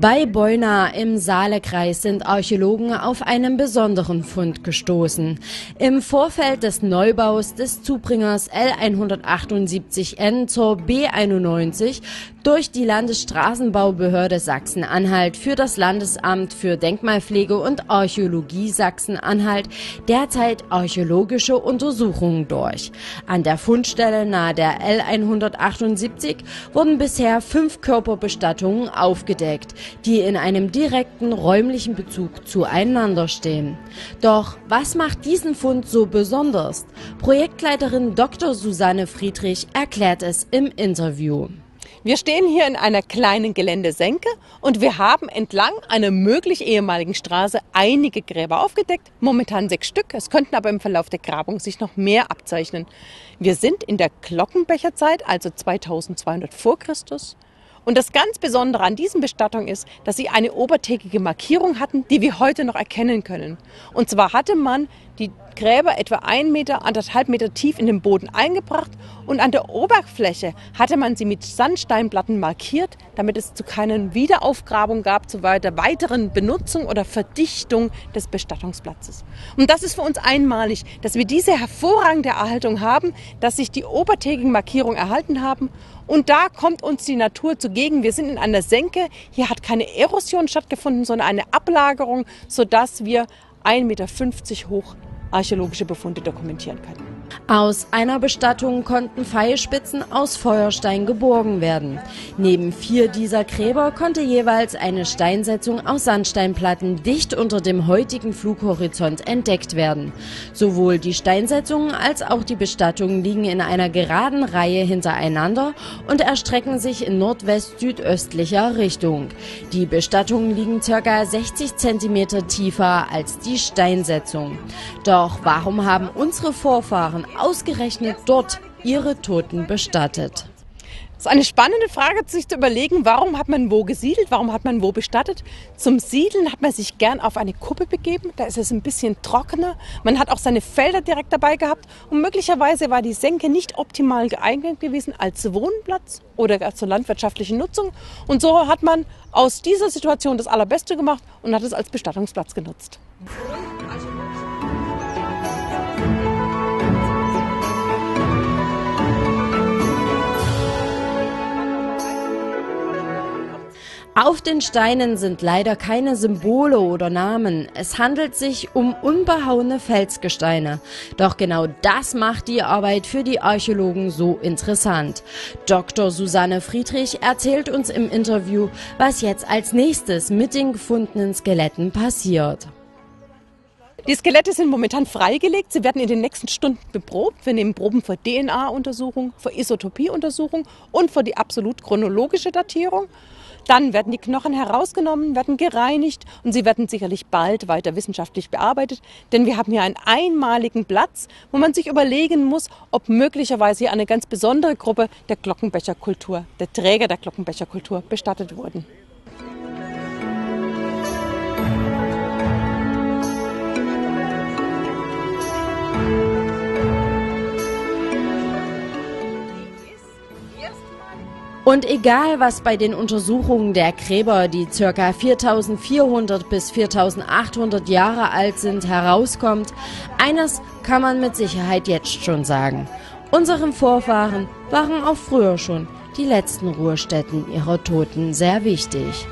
Bei Beuna im Saalekreis sind Archäologen auf einen besonderen Fund gestoßen. Im Vorfeld des Neubaus des Zubringers L178N zur B91 durch die Landesstraßenbaubehörde Sachsen-Anhalt für das Landesamt für Denkmalpflege und Archäologie Sachsen-Anhalt derzeit archäologische Untersuchungen durch. An der Fundstelle nahe der L178 wurden bisher fünf Körperbestattungen aufgedeckt die in einem direkten räumlichen Bezug zueinander stehen. Doch was macht diesen Fund so besonders? Projektleiterin Dr. Susanne Friedrich erklärt es im Interview. Wir stehen hier in einer kleinen Geländesenke und wir haben entlang einer möglich ehemaligen Straße einige Gräber aufgedeckt, momentan sechs Stück. Es könnten aber im Verlauf der Grabung sich noch mehr abzeichnen. Wir sind in der Glockenbecherzeit, also 2200 vor Christus. Und das ganz Besondere an diesen Bestattungen ist, dass sie eine obertägige Markierung hatten, die wir heute noch erkennen können. Und zwar hatte man die Gräber etwa ein Meter, anderthalb Meter tief in den Boden eingebracht und an der Oberfläche hatte man sie mit Sandsteinplatten markiert, damit es zu keinen Wiederaufgrabungen gab, zu weiter weiteren Benutzung oder Verdichtung des Bestattungsplatzes. Und das ist für uns einmalig, dass wir diese hervorragende Erhaltung haben, dass sich die obertägigen Markierungen erhalten haben und da kommt uns die Natur zugegen. Wir sind in einer Senke. Hier hat keine Erosion stattgefunden, sondern eine Ablagerung, sodass wir 1,50 Meter hoch archäologische Befunde dokumentieren können. Aus einer Bestattung konnten Pfeilspitzen aus Feuerstein geborgen werden. Neben vier dieser Gräber konnte jeweils eine Steinsetzung aus Sandsteinplatten dicht unter dem heutigen Flughorizont entdeckt werden. Sowohl die Steinsetzungen als auch die Bestattungen liegen in einer geraden Reihe hintereinander und erstrecken sich in nordwest-südöstlicher Richtung. Die Bestattungen liegen ca. 60 cm tiefer als die Steinsetzung. Doch warum haben unsere Vorfahren waren ausgerechnet dort ihre Toten bestattet. Das ist eine spannende Frage, sich zu überlegen, warum hat man wo gesiedelt, warum hat man wo bestattet. Zum Siedeln hat man sich gern auf eine Kuppe begeben, da ist es ein bisschen trockener. Man hat auch seine Felder direkt dabei gehabt und möglicherweise war die Senke nicht optimal geeignet gewesen als Wohnplatz oder zur landwirtschaftlichen Nutzung. Und so hat man aus dieser Situation das Allerbeste gemacht und hat es als Bestattungsplatz genutzt. Auf den Steinen sind leider keine Symbole oder Namen. Es handelt sich um unbehauene Felsgesteine. Doch genau das macht die Arbeit für die Archäologen so interessant. Dr. Susanne Friedrich erzählt uns im Interview, was jetzt als nächstes mit den gefundenen Skeletten passiert. Die Skelette sind momentan freigelegt. Sie werden in den nächsten Stunden beprobt. Wir nehmen Proben für DNA-Untersuchung, für Isotopie-Untersuchung und für die absolut chronologische Datierung. Dann werden die Knochen herausgenommen, werden gereinigt und sie werden sicherlich bald weiter wissenschaftlich bearbeitet, denn wir haben hier einen einmaligen Platz, wo man sich überlegen muss, ob möglicherweise hier eine ganz besondere Gruppe der Glockenbecherkultur, der Träger der Glockenbecherkultur bestattet wurden. Und egal, was bei den Untersuchungen der Gräber, die ca. 4400 bis 4800 Jahre alt sind, herauskommt, eines kann man mit Sicherheit jetzt schon sagen. Unseren Vorfahren waren auch früher schon die letzten Ruhestätten ihrer Toten sehr wichtig.